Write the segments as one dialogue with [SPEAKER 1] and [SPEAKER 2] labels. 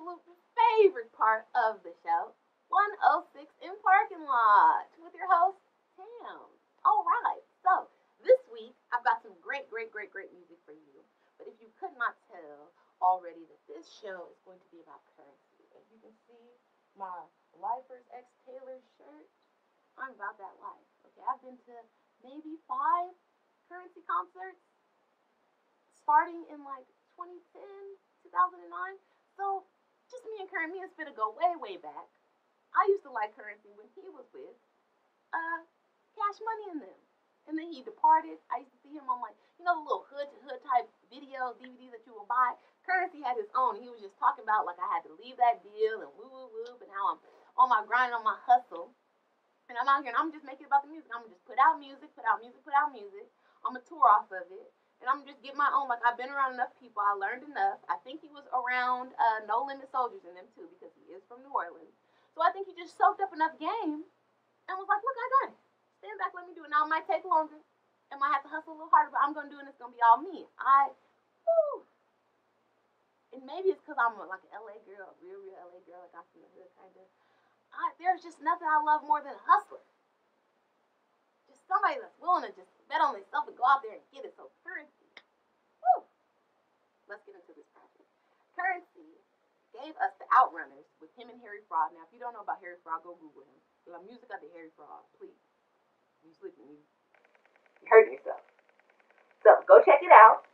[SPEAKER 1] absolute favorite part of the show, 106 in Parking Lot, with your host, Tam. All right, so this week I've got some great, great, great, great music for you. But if you could not tell already that this show is going to be about Curren$y, as you can see, my Lifers X Taylor shirt, I'm about that life. Okay, I've been to maybe five Curren$y concerts starting in like 2010, 2009. So just me and Curren, me and Spitta go way, way back. I used to like Curren$y when he was with uh Cash Money in them. And then he departed. I used to see him on like, you know, the little hood to hood type video DVD that you will buy. Curren$y had his own. He was just talking about like I had to leave that deal and woo woo woo and how I'm on my grind, on my hustle. And I'm out here and I'm just making about the music. I'm gonna just put out music, put out music, put out music. I'm gonna tour off of it. And I'm just get my own. Like I've been around enough people. I learned enough. I think he was around uh, No Limit Soldiers in them too because he is from New Orleans. So I think he just soaked up enough game and was like, look, I got it. Stand back, let me do it. Now it might take longer. I might have to hustle a little harder, but I'm gonna do it and it's gonna be all me. I woo. And maybe it's because I'm like an LA girl, real, real LA girl, like I'm from the hood kind of. I, there's just nothing I love more than a hustler. Just somebody that's willing to just bet on themselves and go out there and get it. So Curren$y. This project. Curren$y gave us the Outrunners with him and Harry Fraud. Now, if you don't know about Harry Fraud, go Google him. The music of the Harry Fraud, please. You sleeping, you hurting yourself. So go check it out.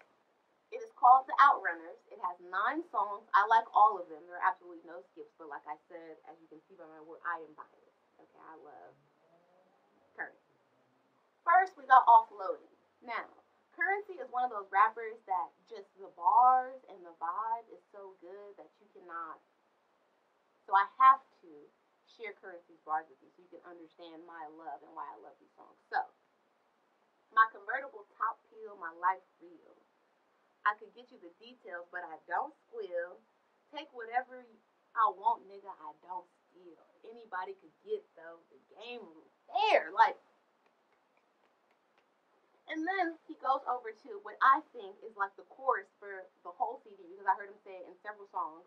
[SPEAKER 1] It is called The Outrunners. It has nine songs. I like all of them. There are absolutely no skips, but like I said, as you can see by my word, I am biased. Okay, I love Curren$y. First, we got offloading. Now, Curren$y is one of those rappers that just the bars and the vibe is so good that you cannot. So I have to share Curren$y's bars with you so you can understand my love and why I love these songs. So, my convertible top peel, my life real. I could get you the details, but I don't squeal. Take whatever I want, nigga. I don't steal. Anybody could get though. The game there. Like and then he goes over to what I think is like the chorus for the whole CD because I heard him say it in several songs.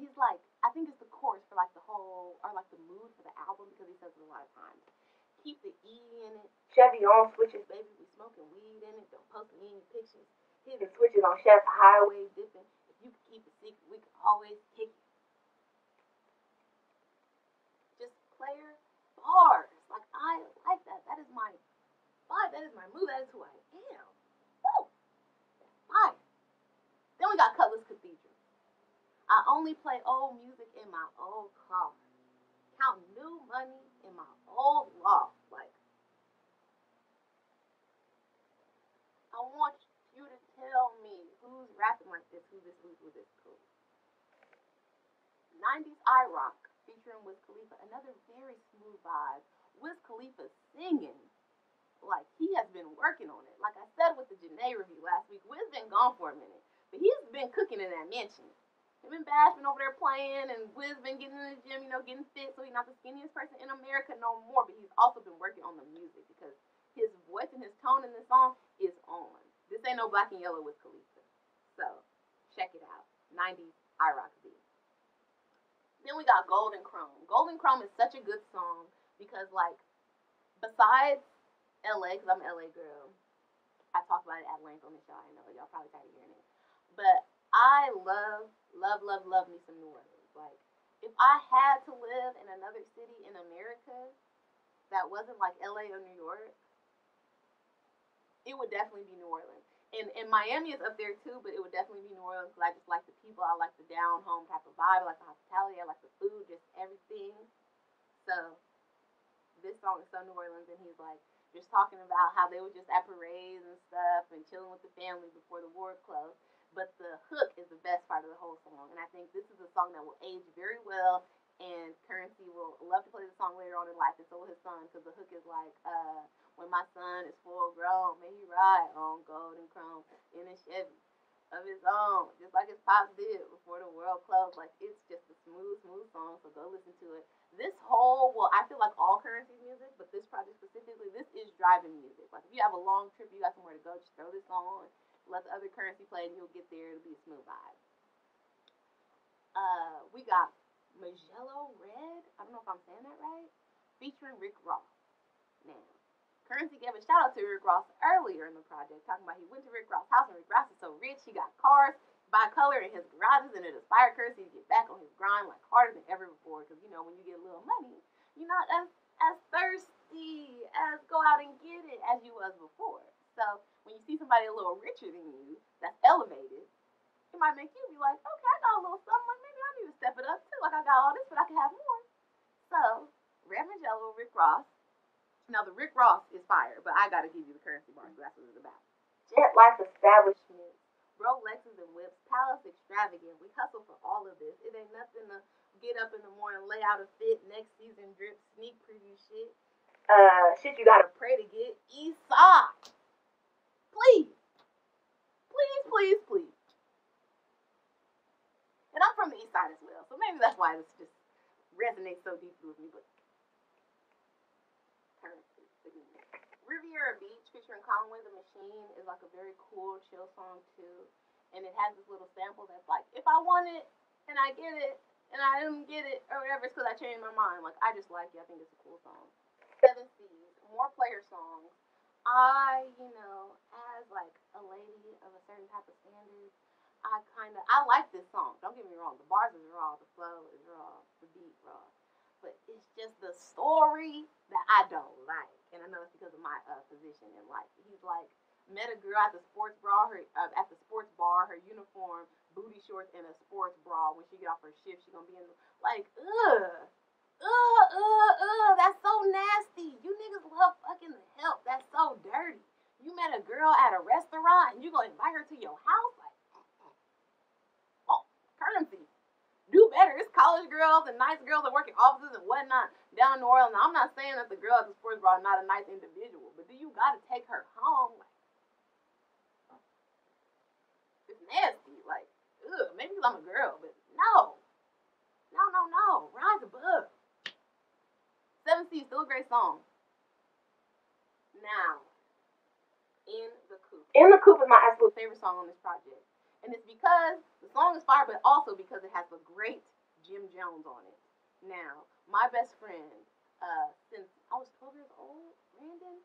[SPEAKER 1] He's like, I think it's the chorus for like the whole, or like the mood for the album because he says it a lot of times. Keep the E in it. Chevy on switches, baby. We smoking weed in it. Don't post me any pictures. Hit the switches on Chef Highway dipping. If you could keep it secret, we could always kick it. Just player bars. Like I like that. That is my that is my move. That is who I am. Woo! Five. Then we got Cutlass Cathedral. I only play old music in my old car. Count new money in my old loft. Like, I want you to tell me who's rapping like this, who this, who, who this, cool. 90s I Rock featuring Wiz Khalifa. Another very smooth vibe. Wiz Khalifa singing like he has been working on it. Like I said with the Janae review last week, Wiz been gone for a minute, but he's been cooking in that mansion. Him and Bash been over there playing, and Wiz been getting in the gym, you know, getting fit, so he's not the skinniest person in America no more. But he's also been working on the music because his voice and his tone in this song is on. This ain't no black and yellow with Khalifa. So check it out. 90s I Rock Z. Then we got Golden Chrome. Golden Chrome is such a good song because like besides LA, because I'm an LA girl. I talk about it at length on the show. I know y'all probably tired of hearing it. But I love, love, love, love me some New Orleans. Like, if I had to live in another city in America that wasn't like LA or New York, it would definitely be New Orleans. And, and Miami is up there too, but it would definitely be New Orleans because I just like the people. I like the down home type of vibe. I like the hospitality. I like the food, just everything. So this song is so New Orleans, and he's like, just talking about how they were just at parades and stuff and chilling with the family before the war closed. But the hook is the best part of the whole song, and I think this is a song that will age very well. And Curren$y will love to play the song later on in life, and so will his son, because the hook is like, uh, "When my son is full grown, may he ride on golden chrome in a Chevy." Of his own, just like his pop did before the world closed. Like it's just a smooth, smooth song. So go listen to it. This whole, well, I feel like all Curren$y music, but this project specifically, this is driving music. Like if you have a long trip, you got somewhere to go, just throw this song on, let the other Curren$y play, and you'll get there. It'll be a smooth vibe. Uh, we got Magello Red. I don't know if I'm saying that right. Featuring Rick Ross. Now, Curren$y gave a shout out to Rick Ross earlier in the project, talking about he went to Rick Ross' house and Rick Ross is so rich, he got cars by color in his garages and it inspired Curren$y to get back on his grind like harder than ever before. Because you know, when you get a little money, you're not as as thirsty as go out and get it as you was before. So when you see somebody a little richer than you, that's elevated, it might make you be like, okay, I got a little something. Like maybe I need to step it up too. Like I got all this, but I can have more. So Red Magello, Rick Ross. Now the Rick Ross is fire, but I gotta give you the Curren$y bar, so that's what it's about. Jet life establishment, Rolexes and whips, palace extravagant. We hustle for all of this. It ain't nothing to get up in the morning, lay out a fit, next season drip, sneak preview shit. Uh, shit you gotta pray to get. Side. Please. Please, please, please. And I'm from the east side as well, so maybe that's why this just resonates so deeply with me. But Riviera Beach featuring Conway the Machine is like a very cool chill song too. And it has this little sample that's like, if I want it and I get it and I didn't get it or whatever, it's because I changed my mind. Like I just like it. I think it's a cool song. Seven Seas, more player songs. I, you know, as like a lady of a certain type of standard, I kind of I like this song. Don't get me wrong. The bars is raw, the flow is raw, the beat raw but it's just the story that I don't like. And I know it's because of my uh, position in life. He's like met a girl at the sports bra, her uh, at the sports bar, her uniform, booty shorts, and a sports bra. When she get off her shift, she gonna be in the, like, ugh, ugh, ugh, ugh. That's so nasty. You niggas love fucking help. That's so dirty. You met a girl at a restaurant and you gonna invite her to your house? Like, oh, Curren$y It's college girls and nice girls that work in offices and whatnot down in New Orleans. Now, I'm not saying that the girl at the sports bar is not a nice individual, but do you got to take her home? Like, it's nasty. Like, ugh, maybe because I'm a girl, but no. No, no, no. Rise above. Seven Seas, still a great song. Now, In the Coop. In the Coop is my absolute favorite song on this project. And it's because the song is fire, but also because it has a great On it. Now, my best friend, uh, since I was 12 years old, Brandon,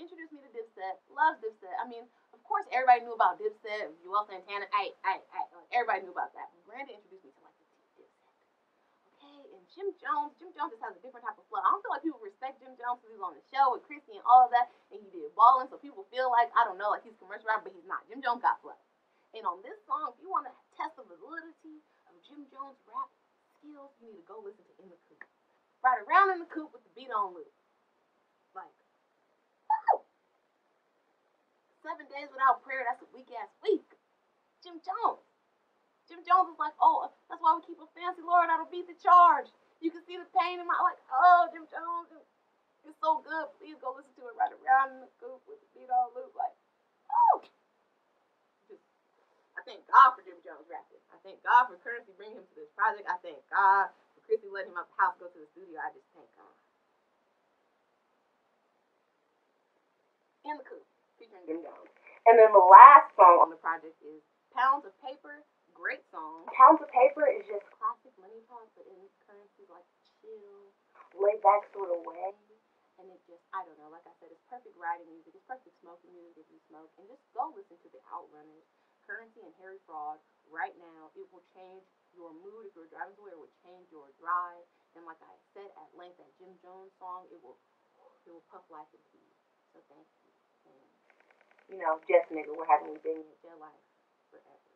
[SPEAKER 1] introduced me to Dipset. Loves Dipset. I mean, of course, everybody knew about Dipset, Juelz Santana. Hey, hey, hey. Everybody knew about that. Brandon introduced me to like the Dipset. Okay, and Jim Jones. Jim Jones just has a different type of flow. I don't feel like people respect Jim Jones because he's on the show with Chrissy and all of that, and he did balling, so people feel like I don't know, like he's commercial rapper, but he's not. Jim Jones got flow. And on this song, if you want to test the validity of Jim Jones' rap skills, you need to go listen to In the Coop. Ride around in the coop with the beat on loop. Like, woo! Seven days without prayer, that's a weak ass week. Jim Jones. Jim Jones is like, oh, that's why we keep a fancy Lord that'll beat the charge. You can see the pain in my like, oh, Jim Jones, it's so good. Please go listen to it right around in the coop with the beat on loop. Like, oh thank God for Jim Jones rapping. I thank God for Curren$y bringing him to this project. I thank God for Chrissy letting him out the house, go to the studio. I just thank God. In the Coop, featuring Jim Jones. And then the last song on the project is Pounds of Paper. Great song. Pounds of Paper is just classic money talk, but in Curren$y like chill, laid back sort of way. And it just, I don't know, like I said, it's perfect riding music. It's perfect smoking music if you smoke. And just go listen to the Outrunners Curren$y and Harry Fraud right now. It will change your mood. If you're driving somewhere, it will change your drive. And like I said at length, that Jim Jones song, it will it will puff life into you. So thank you. And, you know, just nigga, we're having you been in your life forever.